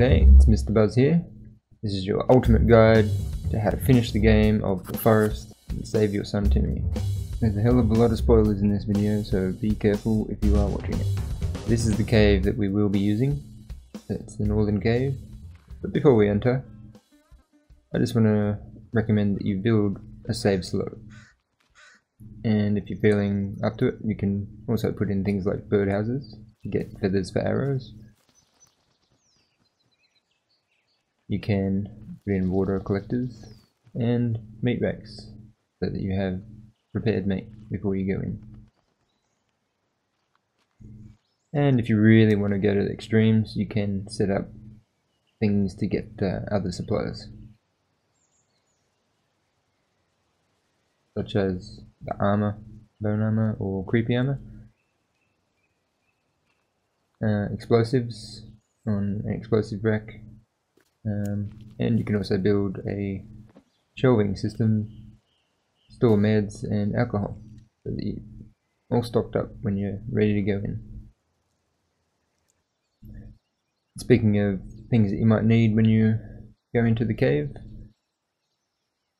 G'day, it's Mr. Buzz here. This is your ultimate guide to how to finish the game of the forest and save your son Timmy. There's a hell of a lot of spoilers in this video, so be careful if you are watching it. This is the cave that we will be using. It's the Northern Cave. But before we enter, I just want to recommend that you build a save slope. And if you're feeling up to it, you can also put in things like birdhouses to get feathers for arrows. You can in water collectors and meat racks so that you have prepared meat before you go in. And if you really want to go to the extremes, you can set up things to get uh, other supplies. Such as the armor, bone armor, or creepy armor. Uh, explosives on an explosive rack um, and you can also build a shelving system, store meds and alcohol, so that you're all stocked up when you're ready to go in. Speaking of things that you might need when you go into the cave,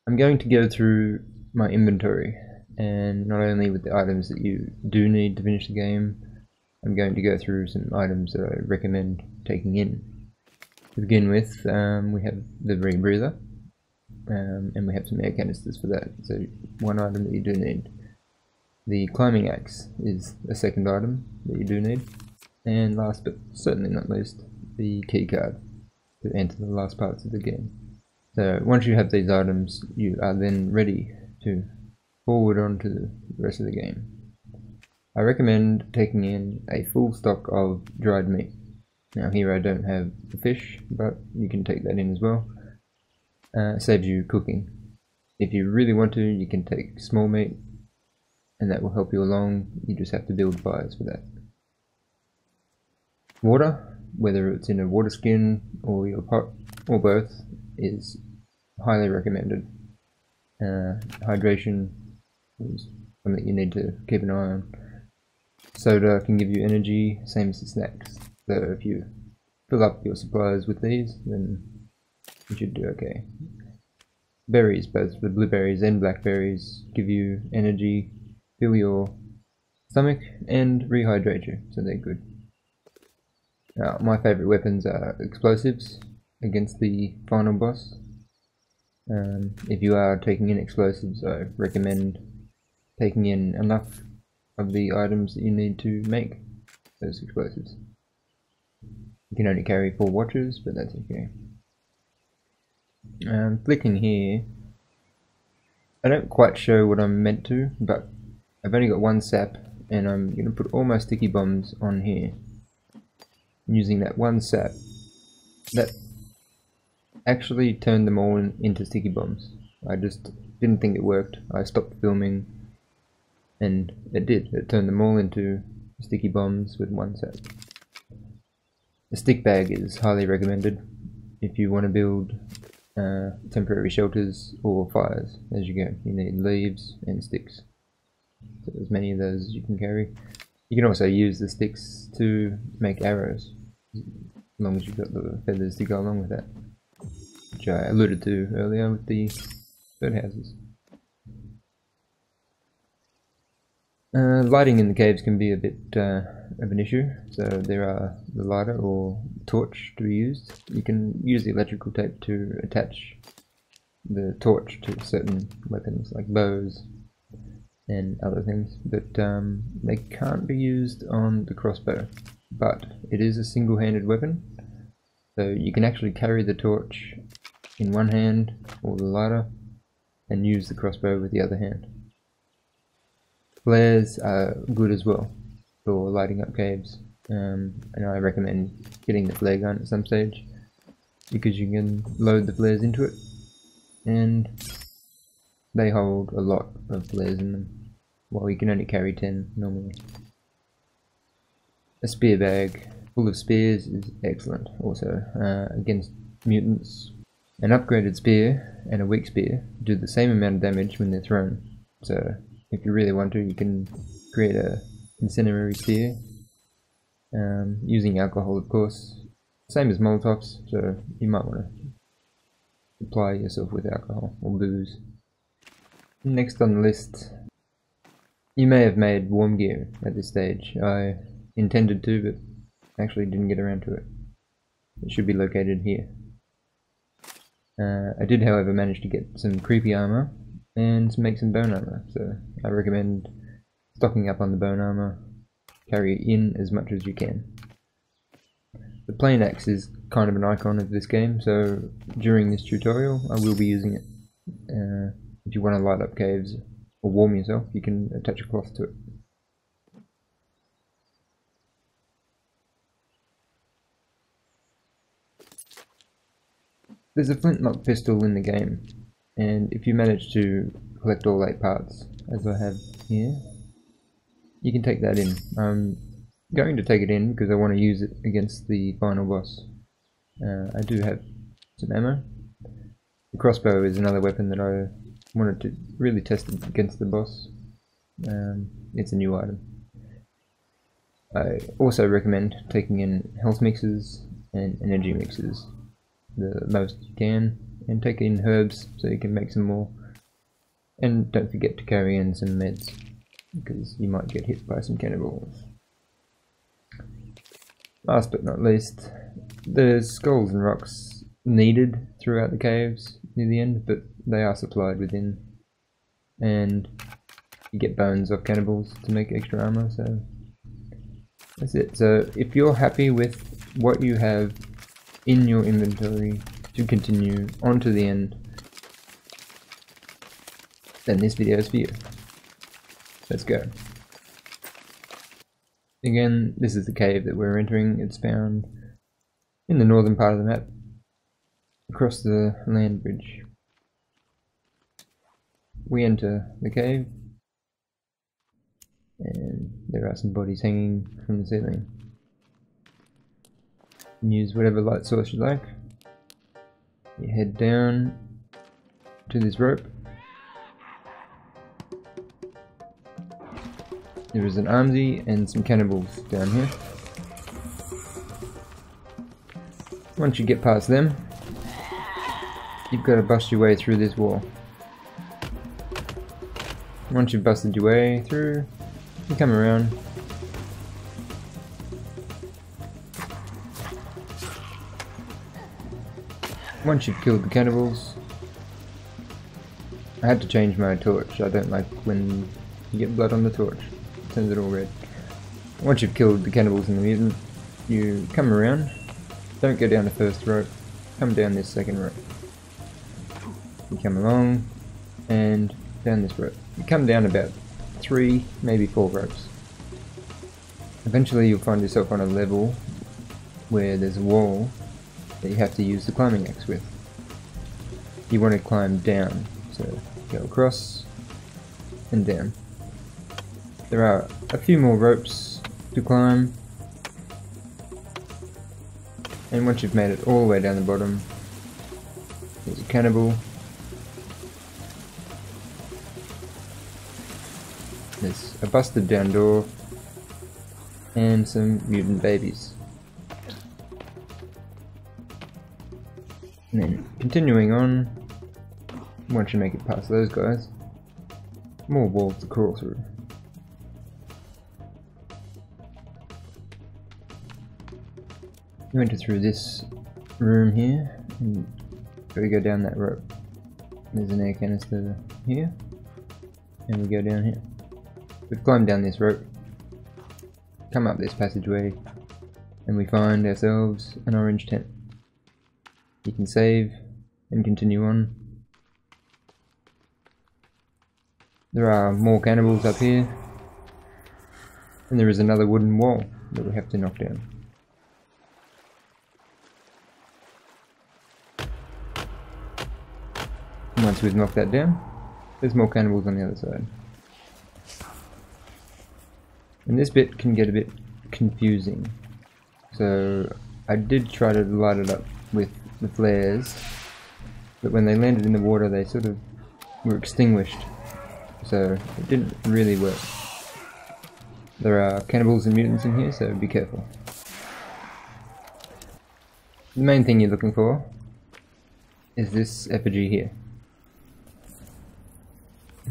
I'm going to go through my inventory and not only with the items that you do need to finish the game, I'm going to go through some items that I recommend taking in. To begin with, um, we have the rebreather, um, and we have some air canisters for that. So one item that you do need. The climbing axe is a second item that you do need. And last but certainly not least, the keycard to enter the last parts of the game. So once you have these items, you are then ready to forward on to the rest of the game. I recommend taking in a full stock of dried meat. Now here I don't have the fish, but you can take that in as well. Uh, saves you cooking. If you really want to, you can take small meat, and that will help you along. You just have to build fires for that. Water, whether it's in a water skin or your pot, or both, is highly recommended. Uh, hydration is something you need to keep an eye on. Soda can give you energy, same as the snacks. So if you fill up your supplies with these, then you should do okay. Berries, both the blueberries and blackberries, give you energy, fill your stomach, and rehydrate you, so they're good. Now, my favourite weapons are explosives against the final boss. Um, if you are taking in explosives, I recommend taking in enough of the items that you need to make those explosives. You can only carry four watches, but that's okay. Um, flicking here, I don't quite show what I'm meant to, but I've only got one sap, and I'm going to put all my sticky bombs on here. Using that one sap, that actually turned them all in, into sticky bombs. I just didn't think it worked. I stopped filming, and it did. It turned them all into sticky bombs with one sap. A stick bag is highly recommended if you want to build uh, temporary shelters or fires as you go. You need leaves and sticks. So as many of those as you can carry. You can also use the sticks to make arrows, as long as you've got the feathers to go along with that. Which I alluded to earlier with the birdhouses. Uh, lighting in the caves can be a bit uh, of an issue, so there are the lighter or torch to be used. You can use the electrical tape to attach the torch to certain weapons like bows and other things, but um, they can't be used on the crossbow. But it is a single-handed weapon, so you can actually carry the torch in one hand or the lighter and use the crossbow with the other hand. Flares are good as well for lighting up caves. Um, and I recommend getting the flare gun at some stage because you can load the flares into it and they hold a lot of flares in them while you can only carry 10 normally. A spear bag full of spears is excellent also uh, against mutants. An upgraded spear and a weak spear do the same amount of damage when they're thrown so if you really want to you can create a incendiary spear um, using alcohol of course Same as Molotovs, so you might want to supply yourself with alcohol or booze. Next on the list, you may have made warm gear at this stage. I intended to, but actually didn't get around to it. It should be located here. Uh, I did, however, manage to get some creepy armor and make some bone armor, so I recommend stocking up on the bone armor, carry it in as much as you can. The plane axe is kind of an icon of this game, so during this tutorial I will be using it. Uh, if you want to light up caves or warm yourself, you can attach a cloth to it. There's a flintlock pistol in the game, and if you manage to collect all 8 parts, as I have here, you can take that in. I'm going to take it in because I want to use it against the final boss. Uh, I do have some ammo. The crossbow is another weapon that I wanted to really test against the boss. Um, it's a new item. I also recommend taking in health mixes and energy mixes the most you can and take in herbs so you can make some more and don't forget to carry in some meds because you might get hit by some cannibals. Last but not least, there's skulls and rocks needed throughout the caves near the end, but they are supplied within. And you get bones off cannibals to make extra armor, so that's it. So if you're happy with what you have in your inventory to continue on to the end, then this video is for you. Let's go. Again, this is the cave that we're entering. It's found in the northern part of the map, across the land bridge. We enter the cave, and there are some bodies hanging from the ceiling use whatever light source you like. You head down to this rope. There is an armsy and some cannibals down here. Once you get past them, you've got to bust your way through this wall. Once you've busted your way through, you come around Once you've killed the cannibals, I had to change my torch. I don't like when you get blood on the torch. Turns it all red. Once you've killed the cannibals and the mutant, you come around. Don't go down the first rope. Come down this second rope. You come along and down this rope. You come down about three, maybe four ropes. Eventually you'll find yourself on a level where there's a wall that you have to use the climbing axe with. You want to climb down, so go across and down. There are a few more ropes to climb, and once you've made it all the way down the bottom, there's a cannibal. There's a busted down door, and some mutant babies. And then continuing on, once you make it past those guys, more walls to crawl through. You enter through this room here, and we go down that rope. There's an air canister here, and we go down here. We've climbed down this rope, come up this passageway, and we find ourselves an orange tent. You can save and continue on. There are more cannibals up here. And there is another wooden wall that we have to knock down. Once we've knocked that down, there's more cannibals on the other side. And this bit can get a bit confusing. So I did try to light it up with the flares, but when they landed in the water they sort of were extinguished, so it didn't really work. There are cannibals and mutants in here, so be careful. The main thing you're looking for is this effigy here.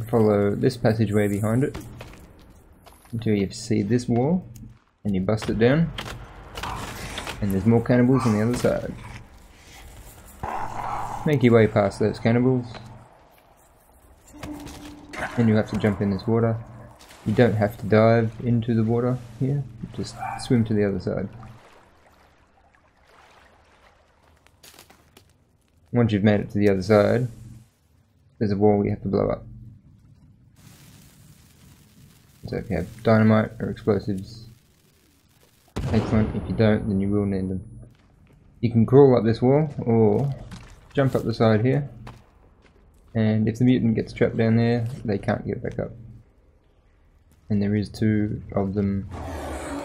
Follow this passageway behind it until you see this wall and you bust it down and there's more cannibals on the other side. Make your way past those cannibals and you have to jump in this water. You don't have to dive into the water here, just swim to the other side. Once you've made it to the other side, there's a wall you have to blow up. So if you have dynamite or explosives, excellent. If you don't, then you will need them. You can crawl up this wall, or jump up the side here, and if the mutant gets trapped down there, they can't get back up. And there is two of them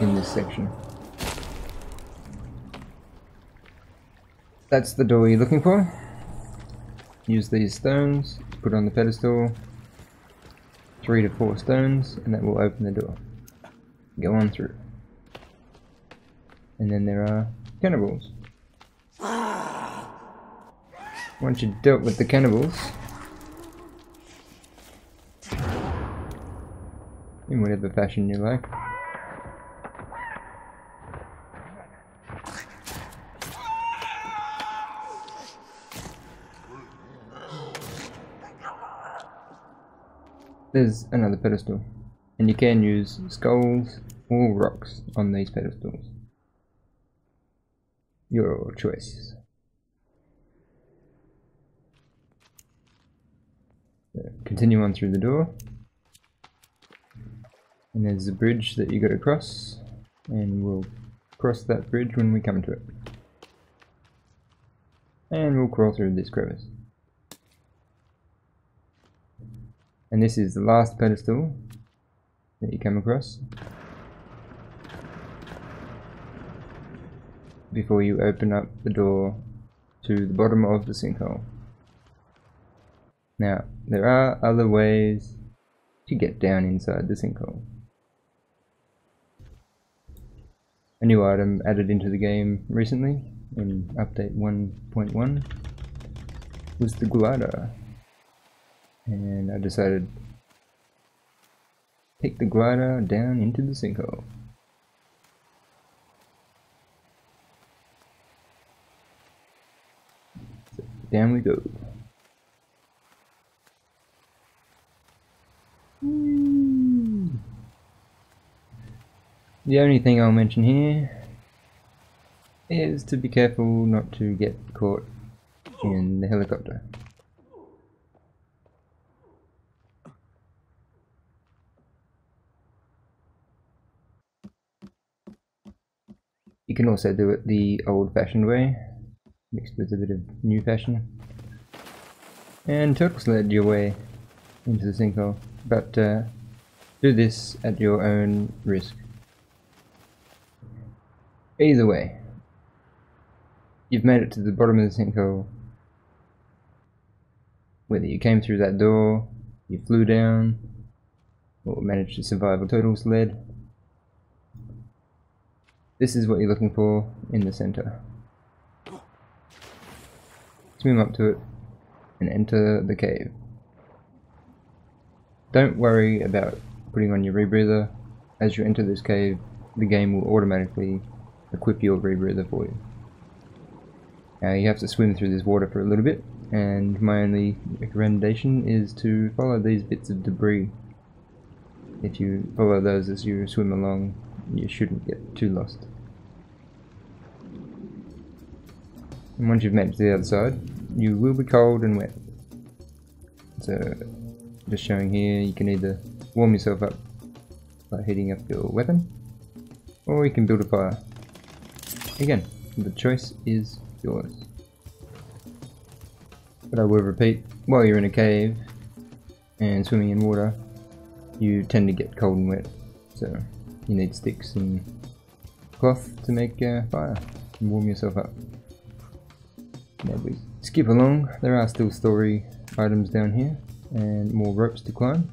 in this section. That's the door you're looking for. Use these stones to put on the pedestal. Three to four stones, and that will open the door. Go on through. And then there are cannibals. Once you've dealt with the cannibals, in whatever fashion you like. There's another pedestal, and you can use skulls or rocks on these pedestals. Your choice. Continue on through the door. And there's a bridge that you got to cross, and we'll cross that bridge when we come to it. And we'll crawl through this crevice. And this is the last pedestal that you come across. Before you open up the door to the bottom of the sinkhole. Now, there are other ways to get down inside the sinkhole. a new item added into the game recently in update 1.1 was the glider and I decided to take the glider down into the sinkhole so down we go The only thing I'll mention here is to be careful not to get caught in the helicopter. You can also do it the old-fashioned way, mixed with a bit of new fashion. And turtle sled your way into the sinkhole, but uh, do this at your own risk. Either way, you've made it to the bottom of the sinkhole. Whether you came through that door, you flew down, or managed to survive a turtle sled. This is what you're looking for in the center. Swim up to it and enter the cave. Don't worry about putting on your rebreather. As you enter this cave, the game will automatically equip your rebreather for you. Now you have to swim through this water for a little bit, and my only recommendation is to follow these bits of debris. If you follow those as you swim along, you shouldn't get too lost. And once you've made to the other side, you will be cold and wet. So, just showing here, you can either warm yourself up by heating up your weapon, or you can build a fire. Again, the choice is yours. But I will repeat, while you're in a cave and swimming in water, you tend to get cold and wet. So you need sticks and cloth to make a fire and warm yourself up. Now we skip along, there are still story items down here and more ropes to climb.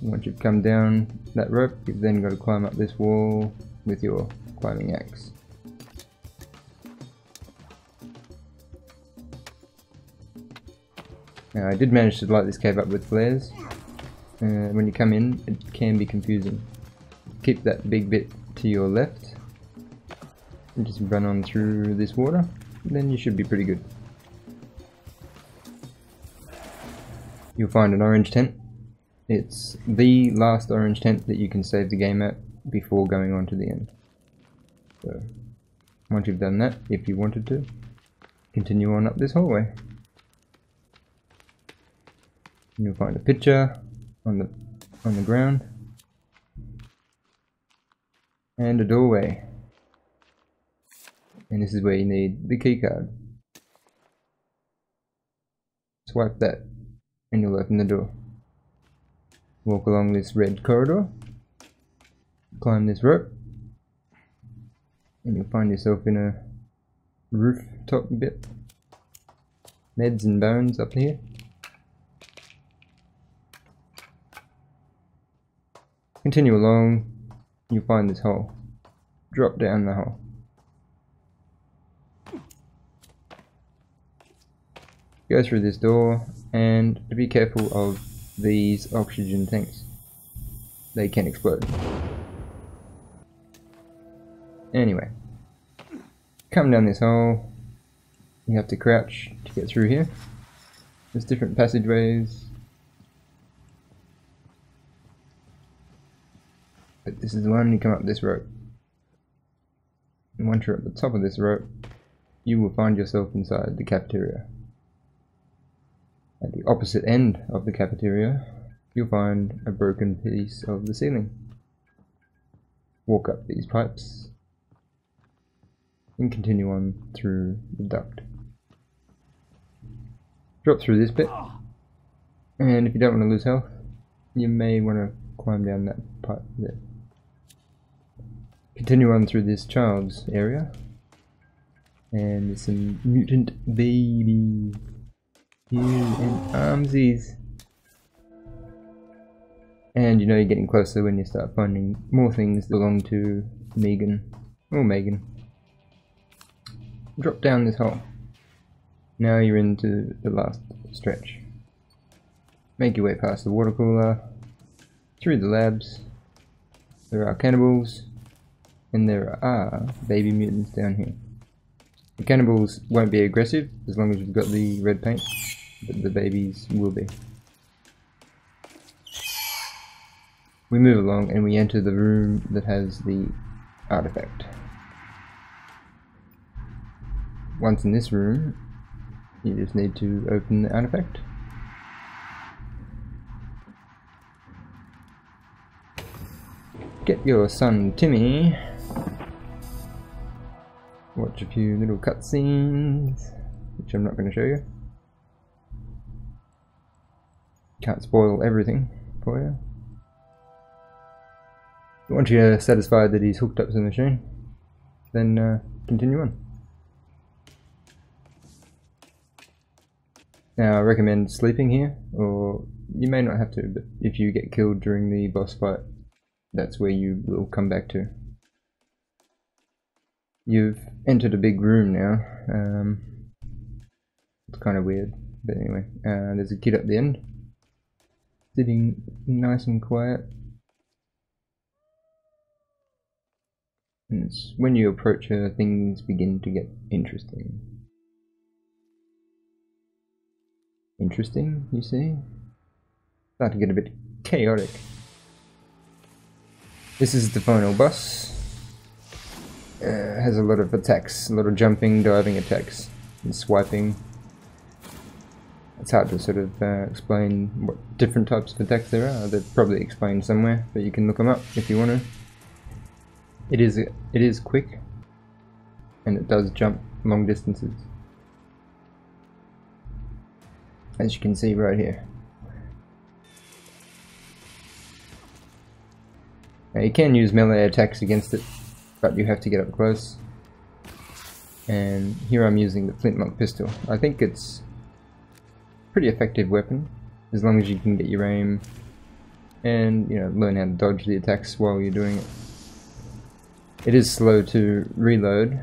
Once you've come down that rope, you've then got to climb up this wall with your climbing axe. Now I did manage to light this cave up with flares. Uh, when you come in, it can be confusing. Keep that big bit to your left and just run on through this water. Then you should be pretty good. You'll find an orange tent. It's the last orange tent that you can save the game at before going on to the end. So, once you've done that, if you wanted to, continue on up this hallway. And you'll find a picture on the on the ground and a doorway. And this is where you need the keycard. Swipe that and you'll open the door. Walk along this red corridor, climb this rope, and you'll find yourself in a rooftop bit. Meds and bones up here. Continue along, you'll find this hole. Drop down the hole. Go through this door and to be careful of these oxygen tanks. They can explode. Anyway, come down this hole. You have to crouch to get through here. There's different passageways. But this is the one you come up this rope. And once you're at the top of this rope, you will find yourself inside the cafeteria. At the opposite end of the cafeteria, you'll find a broken piece of the ceiling. Walk up these pipes and continue on through the duct. Drop through this bit, and if you don't want to lose health, you may want to climb down that pipe there. Continue on through this child's area, and there's some mutant babies. You and armsies. And you know you're getting closer when you start finding more things that belong to Megan. Or Megan. Drop down this hole. Now you're into the last stretch. Make your way past the water cooler, through the labs. There are cannibals, and there are baby mutants down here. The cannibals won't be aggressive as long as you've got the red paint but the babies will be. We move along and we enter the room that has the artifact. Once in this room, you just need to open the artifact. Get your son Timmy. Watch a few little cutscenes, which I'm not going to show you. Can't spoil everything for you. Once you're satisfied that he's hooked up to the machine, then uh, continue on. Now I recommend sleeping here, or you may not have to, but if you get killed during the boss fight, that's where you will come back to. You've entered a big room now. Um, it's kind of weird, but anyway, uh, there's a kid at the end sitting nice and quiet. And it's when you approach her, things begin to get interesting. Interesting, you see? Start to get a bit chaotic. This is the final boss. Uh, has a lot of attacks, a lot of jumping, diving attacks, and swiping it's hard to sort of uh, explain what different types of attacks there are. They're probably explained somewhere, but you can look them up if you want to. It is it is quick, and it does jump long distances, as you can see right here. Now you can use melee attacks against it, but you have to get up close. And here I'm using the flintlock pistol. I think it's pretty effective weapon as long as you can get your aim and you know learn how to dodge the attacks while you're doing it. It is slow to reload,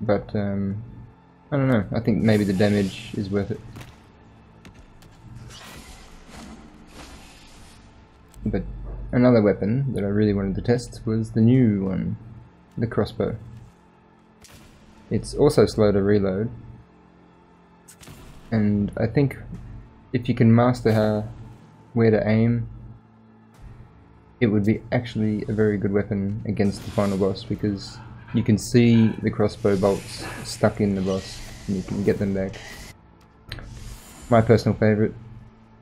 but um, I don't know. I think maybe the damage is worth it. But another weapon that I really wanted to test was the new one, the crossbow. It's also slow to reload, and I think if you can master how where to aim, it would be actually a very good weapon against the final boss because you can see the crossbow bolts stuck in the boss and you can get them back. My personal favourite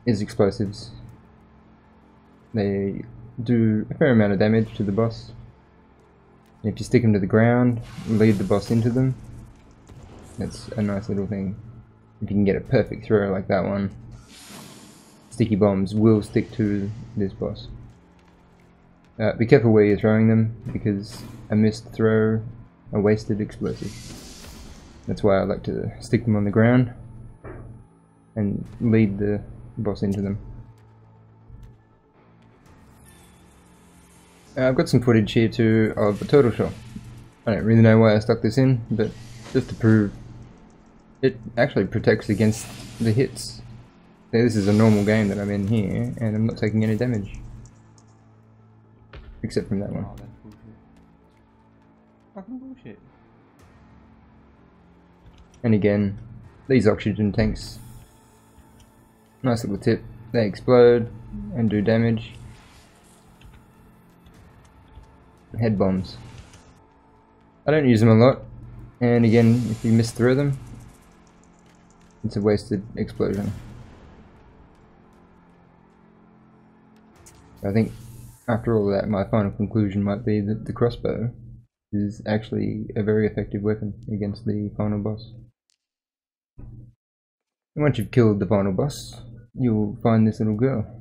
is explosives. They do a fair amount of damage to the boss. if you stick them to the ground, lead the boss into them, that's a nice little thing. If you can get a perfect throw like that one, sticky bombs will stick to this boss. Uh, be careful where you're throwing them, because a missed throw, a wasted explosive. That's why I like to stick them on the ground and lead the boss into them. Uh, I've got some footage here too of a turtle shell. I don't really know why I stuck this in, but just to prove it actually protects against the hits. This is a normal game that I'm in here, and I'm not taking any damage. Except from that one. Oh, that's bullshit. Fucking bullshit. And again, these oxygen tanks, nice little tip, they explode and do damage. Head bombs. I don't use them a lot, and again, if you miss through them, it's a wasted explosion. I think after all that, my final conclusion might be that the crossbow is actually a very effective weapon against the final boss. And once you've killed the final boss, you'll find this little girl.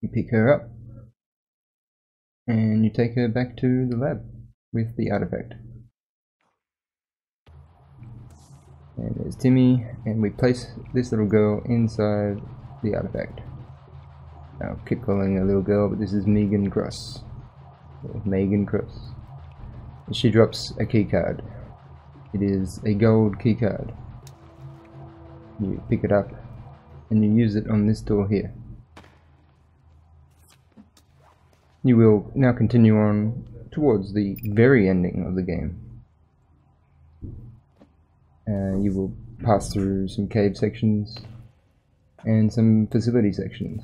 You pick her up, and you take her back to the lab with the artifact. And there's Timmy, and we place this little girl inside the artifact. I'll keep calling her little girl, but this is Megan Cross. Megan Cross. And she drops a key card. It is a gold key card. You pick it up, and you use it on this door here. You will now continue on towards the very ending of the game. Uh, you will pass through some cave sections and some facility sections.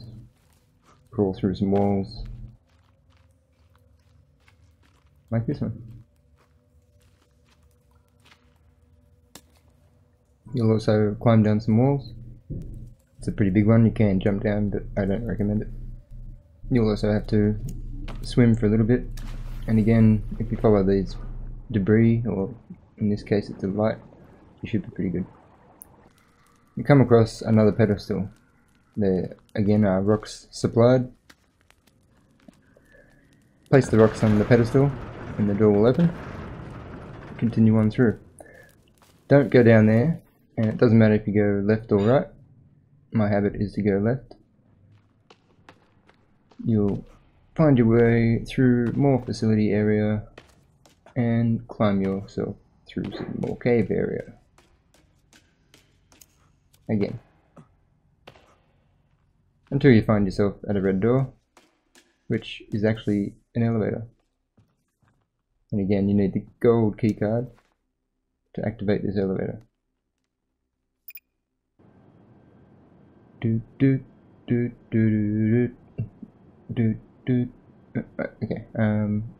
Crawl through some walls. Like this one. You'll also climb down some walls. It's a pretty big one, you can jump down, but I don't recommend it. You'll also have to swim for a little bit, and again, if you follow these debris, or in this case it's a light, you should be pretty good. You come across another pedestal. There again are rocks supplied. Place the rocks on the pedestal and the door will open. Continue on through. Don't go down there and it doesn't matter if you go left or right. My habit is to go left. You'll find your way through more facility area and climb yourself through some more cave area again. Until you find yourself at a red door, which is actually an elevator. And again, you need the gold keycard to activate this elevator. Do do do do do do do. Uh, okay. Um.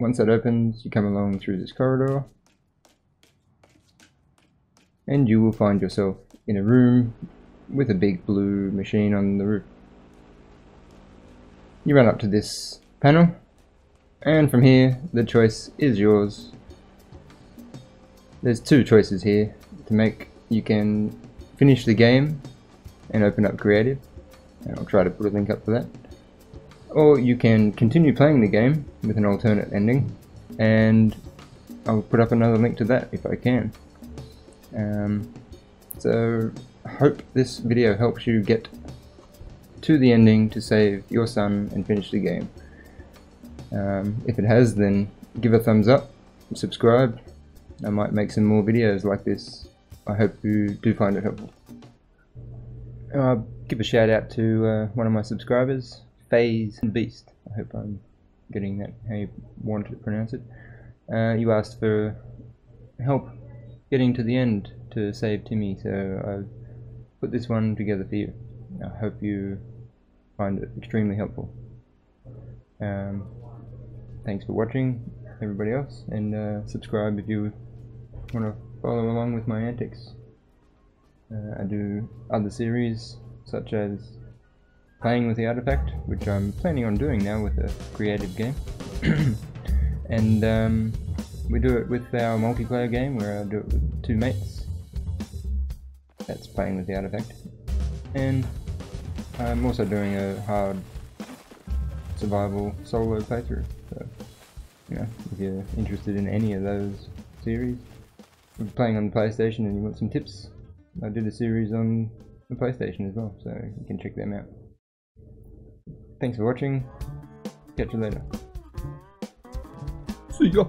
Once that opens, you come along through this corridor, and you will find yourself in a room with a big blue machine on the roof. You run up to this panel, and from here, the choice is yours. There's two choices here to make. You can finish the game and open up creative, and I'll try to put a link up for that. Or you can continue playing the game with an alternate ending, and I'll put up another link to that if I can. Um, so hope this video helps you get to the ending to save your son and finish the game. Um, if it has then give a thumbs up, subscribe, I might make some more videos like this. I hope you do find it helpful. Uh, give a shout out to uh, one of my subscribers, Phase Beast. I hope I'm getting that how you want to pronounce it. Uh, you asked for help getting to the end to save Timmy, so I've put this one together for you. I hope you find it extremely helpful. Um, thanks for watching, everybody else, and uh, subscribe if you want to follow along with my antics. Uh, I do other series such as playing with the artifact, which I'm planning on doing now with a creative game, and um, we do it with our multiplayer game where I do it with two mates. That's playing with the artifact, and I'm also doing a hard survival solo playthrough. So, you know, if you're interested in any of those series, if you're playing on the PlayStation and you want some tips, I did a series on the PlayStation as well, so you can check them out. Thanks for watching. Catch you later. See ya.